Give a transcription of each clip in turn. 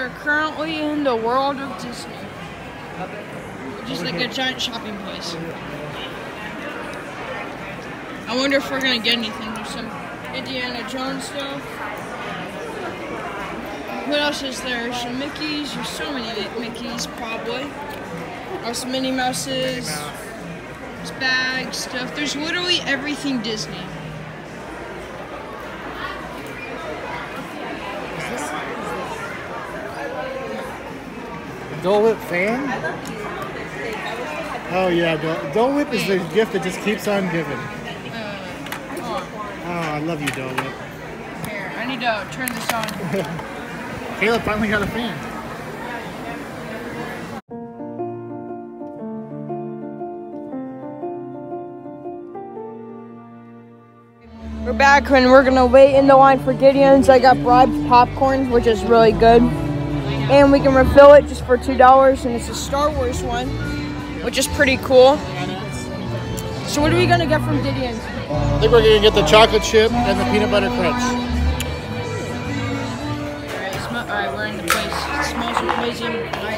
are currently in the world of Disney. Just like a giant shopping place. I wonder if we're gonna get anything. There's some Indiana Jones stuff. What else is there? Some Mickeys. There's so many Mickeys, probably. Some Minnie Mouses. There's bags, stuff. There's literally everything Disney. Dole Whip fan? Oh yeah, Dole, Dole Whip is the gift that just keeps on giving. Uh, oh, Oh, I love you, Dole Whip. here. I need to turn this on. Caleb finally got a fan. We're back and we're gonna wait in the line for Gideon's. I got bribed popcorn, which is really good. And we can refill it just for two dollars, and it's a Star Wars one, which is pretty cool. So what are we gonna get from Gideon's? I think we're gonna get the chocolate chip and the peanut butter crunch. Alright, alright, we're in the place. It smells amazing.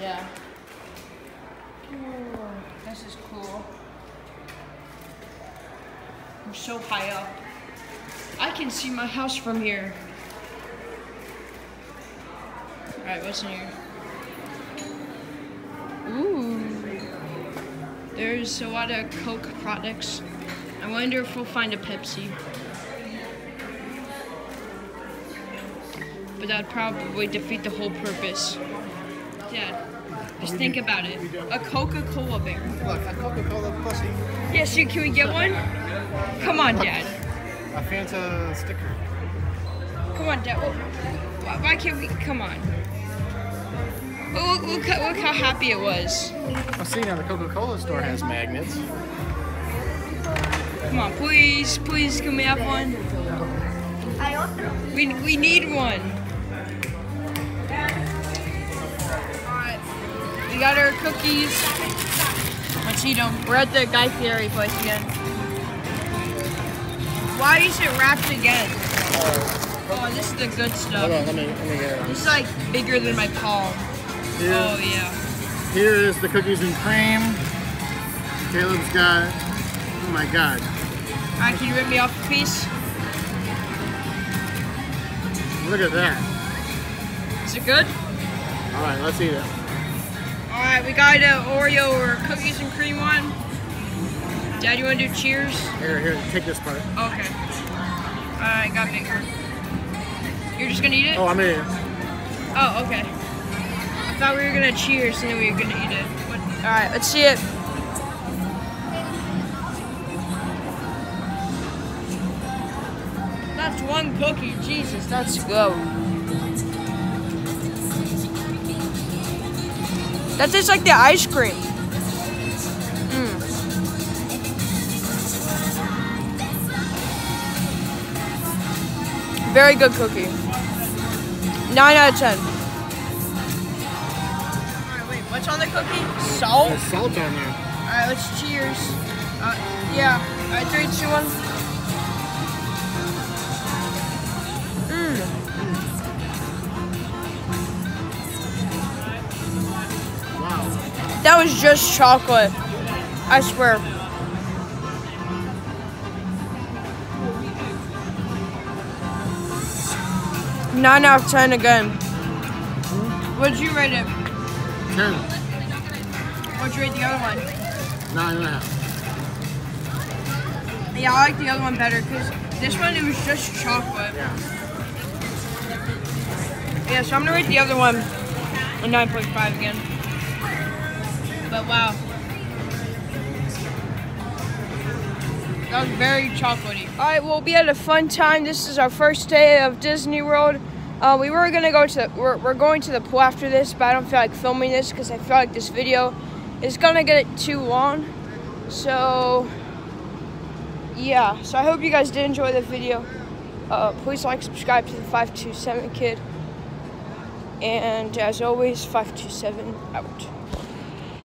Yeah. Ooh, this is cool. I'm so high up. I can see my house from here. Alright, what's in here? Ooh. There's a lot of Coke products. I wonder if we'll find a Pepsi. But that'd probably defeat the whole purpose. Dad, just think about it. A Coca-Cola bear. Look, a Coca-Cola pussy. Yeah, so can we get one? Come on, Dad. A Fanta sticker. Come on, Dad. Why, why can't we? Come on. Oh, look, look, how- look how happy it was. I've seen now the Coca-Cola store has magnets. Come on, please, please, can we have one? We, we need one. Got our cookies. Let's eat them. We're at the Guy Fieri place again. Why is it wrapped again? Oh, oh, this is the good stuff. Hold on, let me let me get it. Is like bigger than my palm. Here, Oh yeah. here is the cookies and cream. Caleb's got. Oh my god. Alright, can you rip me off a piece? Look at that. Is it good? All right, let's eat it. Alright, we got an Oreo or cookies and cream one. Dad, you wanna do cheers? Here, here, take this part. Okay. Alright, got bigger. You're just gonna eat it? Oh, I'm eat it. Oh, okay. I thought we were gonna cheers and then we were gonna eat it. What- Alright, let's see it. That's one cookie. Jesus, that's us go. That tastes like the ice cream. Mm. Very good cookie. 9 out of 10. Alright, wait, what's on the cookie? Salt? There's salt on there. Alright, let's cheers. Uh, yeah. Alright, 3, 2, 1. Was just chocolate. I swear. Nine out of ten again. What'd you rate it? Ten. What'd you rate the other one? Nine and a half. Yeah, I like the other one better because this one it was just chocolate. Yeah. Yeah, so I'm gonna rate the other one a 9.5 again. But wow. That was very chocolatey. Alright, well we had a fun time. This is our first day of Disney World. Uh, we were gonna go to the, we're, we're going to the pool after this, but I don't feel like filming this because I feel like this video is gonna get too long. So yeah, so I hope you guys did enjoy the video. Uh, please like, subscribe to the 527 Kid. And as always, 527 out.